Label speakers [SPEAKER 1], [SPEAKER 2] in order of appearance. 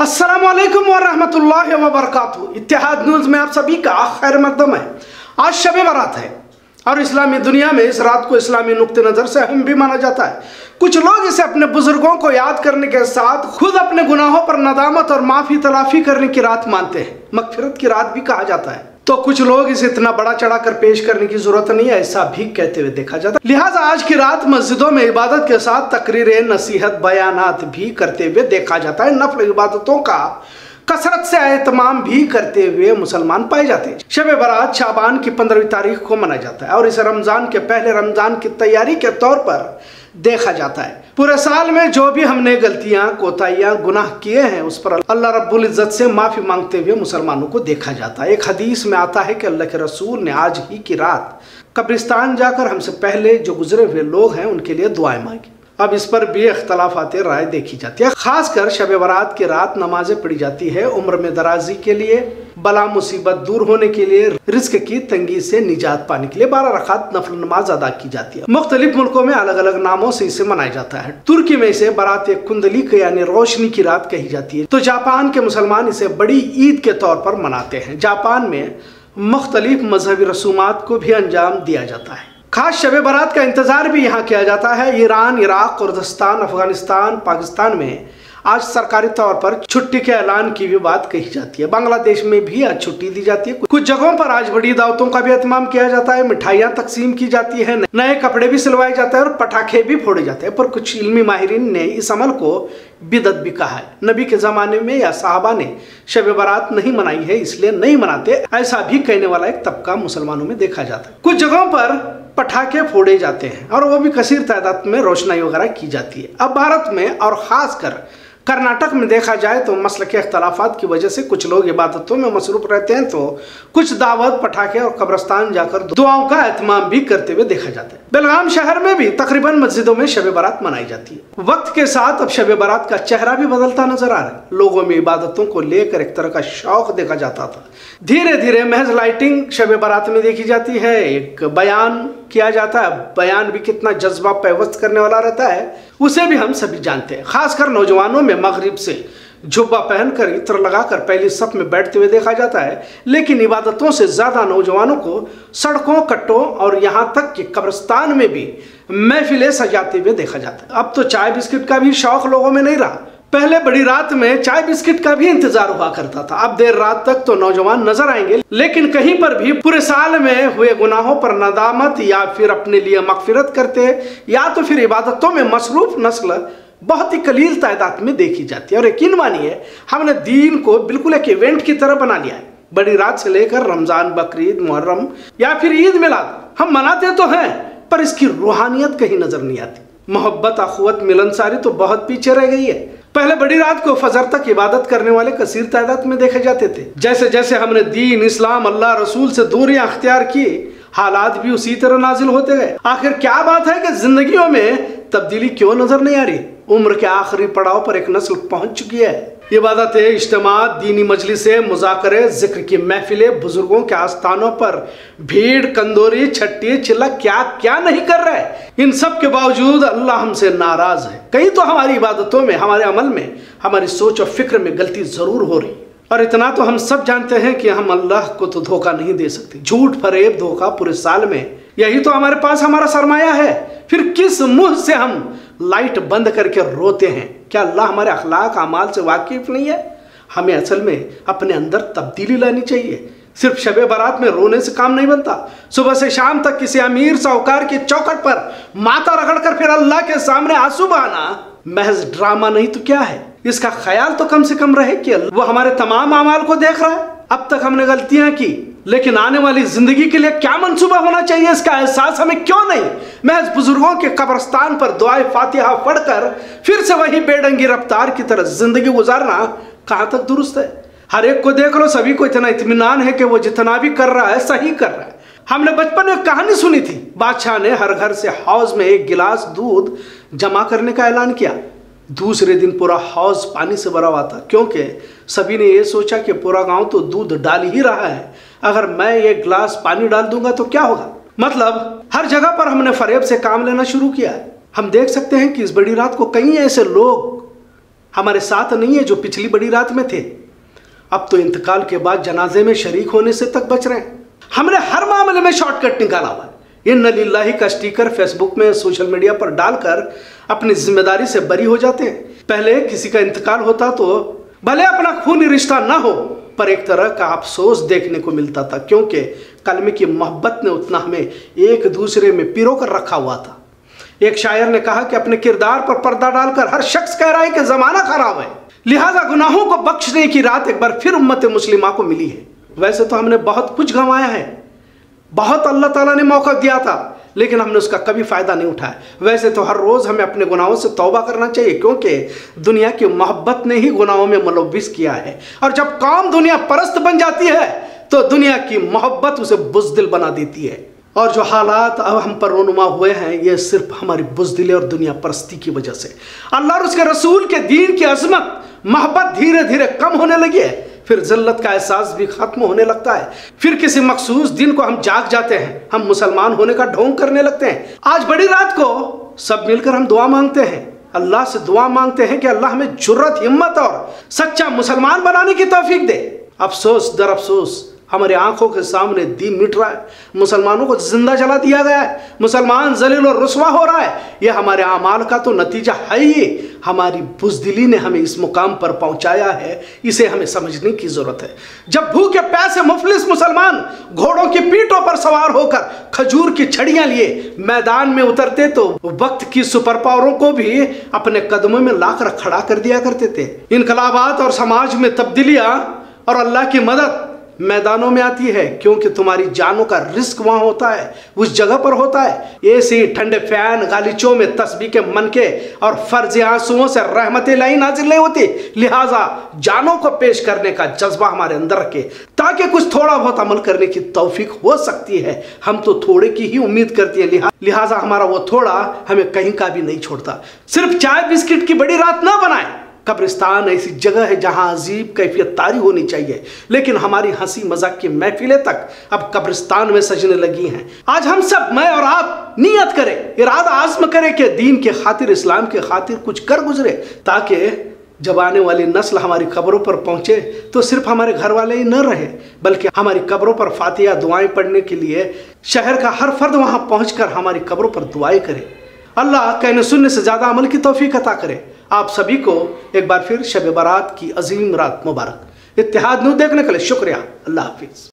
[SPEAKER 1] अस्सलाम वालेकुम वरहमतुल्लाहि इतिहाद न्यूज़ में आप सभी का खैर मकदम है। आज शब बारात है और इस्लामी दुनिया में इस रात को इस्लामी नुक़ नज़र से अहम भी माना जाता है। कुछ लोग इसे अपने बुज़ुर्गों को याद करने के साथ खुद अपने गुनाहों पर नदामत और माफ़ी तलाफी करने की रात मानते हैं। मगफिरत की रात भी कहा जाता है। तो कुछ लोग इसे इतना बड़ा चढ़ा कर पेश करने की ज़रूरत नहीं है, ऐसा भी कहते हुए देखा जाता लिहाजा आज की रात मस्जिदों में इबादत के साथ तकरीरें, नसीहत, बयानात भी करते हुए देखा जाता है। नफल इबादतों का कसरत से एहतमाम भी करते हुए मुसलमान पाए जाते हैं। शब बारात शाबान की पंद्रहवीं तारीख को मनाया जाता है और इसे रमज़ान के पहले रमज़ान की तैयारी के तौर पर देखा जाता है। पूरे साल में जो भी हमने गलतियाँ, कोताहियाँ, गुनाह किए हैं, उस पर अल्लाह रब्बुल इज़्ज़त से माफ़ी मांगते हुए मुसलमानों को देखा जाता है। एक हदीस में आता है कि अल्लाह के रसूल ने आज ही की रात कब्रिस्तान जाकर हमसे पहले जो गुजरे हुए लोग हैं, उनके लिए दुआएँ मांगी। अब इस पर भी अख्तलाफात राय देखी जाती है। खासकर शब बारात की रात नमाजें पढ़ी जाती है उम्र में दराजी के लिए, बला मुसीबत दूर होने के लिए रिस्क की तंगी से निजात पाने के लिए बारह रखात नफल नमाज़ अदा की जाती है। मुख्तलिफ़ मुल्कों में अलग अलग नामों से इसे मनाया जाता है। तुर्की में इसे बारात कुंदली यानी रोशनी की रात कही जाती है। तो जापान के मुसलमान इसे बड़ी ईद के तौर पर मनाते हैं। जापान में मुख्तलिफ़ मजहबी रसूमात को भी अंजाम दिया जाता है। खास शब बारात का इंतज़ार भी यहाँ किया जाता है। Iran, Iraq, Kurdistan, Afghanistan, Pakistan में आज सरकारी तौर पर छुट्टी के ऐलान की भी बात कही जाती है। बांग्लादेश में भी आज छुट्टी दी जाती है। कुछ जगहों पर आज बड़ी दावतों का भी एहतमाम किया जाता है। मिठाइयाँ तकसीम की जाती है। नए कपड़े भी सिलवाए जाते हैं और पटाखे भी फोड़े जाते हैं। पर कुछ इलमी माहरीन ने इस अमल को बिदत भी कहा है। नबी के ज़माने में या साहबा ने शब बारात नहीं मनाई है, इसलिए नहीं मनाते, ऐसा भी कहने वाला एक तबका मुसलमानों में देखा जाता है। कुछ जगहों पर पटाखे फोड़े जाते हैं और वो भी कसीर तादाद में रोशनाई वगैरह की जाती है। अब भारत में और ख़ासकर कर्नाटक में देखा जाए तो मसल के अख्तलाफात की वजह से कुछ लोग इबादतों में मसरूफ रहते हैं तो कुछ दावत, पटाखे और कब्रस्तान जाकर दुआओं का एहतमाम भी करते हुए देखा जाता है। बेलगाम शहर में भी तकरीबन मस्जिदों में शब बारात मनाई जाती है। वक्त के साथ अब शब बारात का चेहरा भी बदलता नज़र आ रहा है। लोगों में इबादतों को लेकर एक तरह का शौक देखा जाता था। धीरे धीरे महज लाइटिंग शब बारात में देखी जाती है। एक बयान किया जाता है, बयान भी कितना जज्बा पैवस्त करने वाला रहता है, उसे भी हम सभी जानते हैं। खासकर नौजवानों में मगरिब से जुब्बा पहनकर इत्र लगाकर पहली सफ में बैठते हुए देखा जाता है, लेकिन इबादतों से ज़्यादा नौजवानों को सड़कों, कट्टों और यहाँ तक कि कब्रस्तान में भी महफिलें सजाते हुए देखा जाता है। अब तो चाय बिस्किट का भी शौक लोगों में नहीं रहा। पहले बड़ी रात में चाय बिस्किट का भी इंतज़ार हुआ करता था। अब देर रात तक तो नौजवान नज़र आएँगे, लेकिन कहीं पर भी पूरे साल में हुए गुनाहों पर नदामत या फिर अपने लिए मगफिरत करते, या तो फिर इबादतों में मसरूफ नस्ल बहुत ही कलील तादाद में देखी जाती है। और यकीन मानिए, हमने दीन को बिल्कुल एक इवेंट की तरह बना लिया है। बड़ी रात से लेकर रमज़ान, बकरीद, मुहर्रम या फिर ईद मिलाद, हम मनाते तो हैं, पर इसकी रूहानियत कहीं नज़र नहीं आती। मोहब्बत, अखवत, मिलनसारी तो बहुत पीछे रह गई है। पहले बड़ी रात को फजर तक इबादत करने वाले कसीर तादाद में देखे जाते थे। जैसे जैसे हमने दीन, इस्लाम, अल्लाह, रसूल से दूरियाँ अख्तियार की, हालात भी उसी तरह नाजिल होते गए। आखिर क्या बात है कि जिंदगियों में तब्दीली क्यों नज़र नहीं आ रही? उम्र के आखिरी पड़ाव पर एक नस्ल पहुँच चुकी है। इबादत इज्तम दीनी मजलिस मुजाकरे, ज़िक्र की महफिलें, बुज़ुर्गों के आस्थानों पर। भीड़, कंदोरी, छट्टी चिल्ला क्या क्या नहीं कर रहे? इन सब के बावजूद अल्लाह हमसे नाराज़ है। कहीं तो हमारी इबादतों में, हमारे अमल में, हमारी सोच और फ़िक्र में गलती ज़रूर हो रही। और इतना तो हम सब जानते हैं कि हम अल्लाह को तो धोखा नहीं दे सकते। झूठ, फरेब, धोखा, पूरे साल में। यही तो हमारे पास हमारा सरमाया है। फिर किस मुँह से हम लाइट बंद करके रोते हैं? क्या अल्लाह हमारे अखलाक, अमाल से वाकिफ नहीं है? हमें असल में अपने अंदर तब्दीली लानी चाहिए। सिर्फ़ शब बारात में रोने से काम नहीं बनता। सुबह से शाम तक किसी अमीर साहूकार की चौकट पर माता रगड़ कर फिर अल्लाह के सामने आँसू बहाना महज ड्रामा नहीं तो क्या है? इसका ख्याल तो कम से कम रहे कि वो हमारे तमाम अमाल को देख रहा है। अब तक हमने गलतियाँ की लेकिन आने वाली ज़िंदगी के लिए क्या मंसूबा होना चाहिए? इसका एहसास हमें क्यों नहीं? महज बुज़ुर्गों के कब्रस्तान पर दुआए फातिहा पढ़कर फिर से वही बेडंगी रफ्तार की तरह ज़िंदगी गुजारना कहाँ तक दुरुस्त है? हर एक को देख लो, सभी को इतना इतमान है कि वो जितना भी कर रहा है, सही कर रहा है। हमने बचपन में कहानी सुनी थी, बादशाह ने हर घर से हाउस में एक गिलास दूध जमा करने का ऐलान किया। दूसरे दिन पूरा हाउस पानी से भरा हुआ था, क्योंकि सभी ने यह सोचा कि पूरा गाँव तो दूध डाल ही रहा है। अगर मैं ये गिलास पानी डाल दूँगा तो क्या होगा? मतलब हर जगह पर हमने फरेब से काम लेना शुरू किया है। हम देख सकते हैं कि इस बड़ी रात को कई ऐसे लोग हमारे साथ नहीं है जो पिछली बड़ी रात में थे। अब तो इंतकाल के बाद जनाजे में शरीक होने से तक बच रहे हैं। हमने हर मामले में शॉर्टकट निकाला हुआ है। इन नलील्लाही का स्टिकर फेसबुक में सोशल मीडिया पर डालकर अपनी ज़िम्मेदारी से बरी हो जाते हैं। पहले किसी का इंतकाल होता तो भले अपना खूनी रिश्ता ना हो पर एक तरह का अफसोस देखने को मिलता था, क्योंकि कलमे की मोहब्बत ने उतना हमें एक दूसरे में पिरो कर रखा हुआ था। एक शायर ने कहा कि अपने किरदार पर पर्दा डालकर हर शख्स कह रहा है कि जमाना खराब है। लिहाजा गुनाहों को बख्शने की रात एक बार फिर उम्मत मुस्लिमा को मिली है। वैसे तो हमने बहुत कुछ गंवाया है। बहुत अल्लाह ताला ने मौका दिया था। लेकिन हमने उसका कभी फ़ायदा नहीं उठाया। वैसे तो हर रोज़ हमें अपने गुनाहों से तौबा करना चाहिए, क्योंकि दुनिया की मोहब्बत ने ही गुनाहों में मुलविस किया है। और जब काम दुनिया परस्त बन जाती है तो दुनिया की मोहब्बत उसे बुजदिल बना देती है। और जो हालात अब हम पर रोनुमा हुए हैं, ये सिर्फ़ हमारी बुजदिले और दुनिया परस्ती की वजह से। अल्लाह और उसके रसूल के दीन की अजमत, मोहब्बत धीरे धीरे कम होने लगी है। फिर जल्लत का एहसास भी खत्म होने लगता है। फिर किसी मखसूस दिन को हम जाग जाते हैं। हम मुसलमान होने का ढोंग करने लगते हैं। आज बड़ी रात को सब मिलकर हम दुआ मांगते हैं। अल्लाह से दुआ मांगते हैं कि अल्लाह हमें जुर्रत, हिम्मत और सच्चा मुसलमान बनाने की तोफीक दे। अफसोस दर अफसोस हमारे आँखों के सामने दी मिट रहा है। मुसलमानों को ज़िंदा जला दिया गया है। मुसलमान जलील और रसवा हो रहा है। यह हमारे अमाल का तो नतीजा है ही। हमारी बुजदिली ने हमें इस मुकाम पर पहुँचाया है। इसे हमें समझने की ज़रूरत है। जब भूखे पैसे मुफलिस मुसलमान घोड़ों की पीठों पर सवार होकर खजूर की छड़ियाँ लिए मैदान में उतरते तो वक्त की सुपर पावरों को भी अपने कदमों में लाकर खड़ा कर दिया करते थे। इनकलाबात और समाज में तब्दीलियाँ और अल्लाह की मदद मैदानों में आती है, क्योंकि तुम्हारी जानों का रिस्क वहाँ होता है, उस जगह पर होता है। एसी ठंडे फ़ैन, गालीचों में तस्बी के मन के और फ़र्ज़ आंसुओं से रहमत लाई नाजिल नहीं होती। लिहाजा जानों को पेश करने का जज्बा हमारे अंदर रखे, ताकि कुछ थोड़ा बहुत अमल करने की तोफीक हो सकती है। हम तो थोड़े की ही उम्मीद करती है लिहाजा हमारा वो थोड़ा हमें कहीं का भी नहीं छोड़ता। सिर्फ़ चाय बिस्किट की बड़ी रात ना बनाए। कब्रिस्तान ऐसी जगह है जहाँ अजीब कैफियत तारी होनी चाहिए। लेकिन हमारी हँसी मज़ाक की महफिलें तक अब कब्रिस्तान में सजने लगी हैं। आज हम सब, मैं और आप, नियत करें, इरादा आज़म करें कि दीन के खातिर, इस्लाम के खातिर कुछ कर गुजरे, ताकि जब आने वाली नस्ल हमारी कब्रों पर पहुँचे तो सिर्फ़ हमारे घर वाले ही न रहे, बल्कि हमारी कब्रों पर फातिया दुआएँ पढ़ने के लिए शहर का हर फर्द वहाँ पहुंचकर हमारी कब्रों पर दुआएँ करे। अल्लाह कहने सुनने से ज़्यादा अमल की तोफ़ी अता करे। आप सभी को एक बार फिर शब बारात की अजीम रात मुबारक। इतिहाद न्यूज़ देखने के लिए शुक्रिया। अल्लाह हाफिज़।